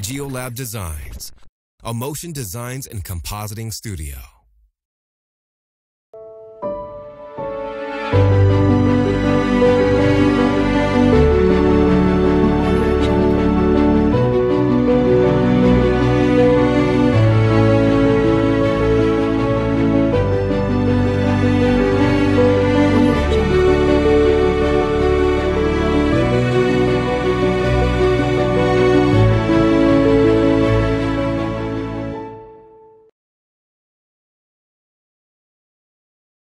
Geolab Designs, a motion designs and compositing studio.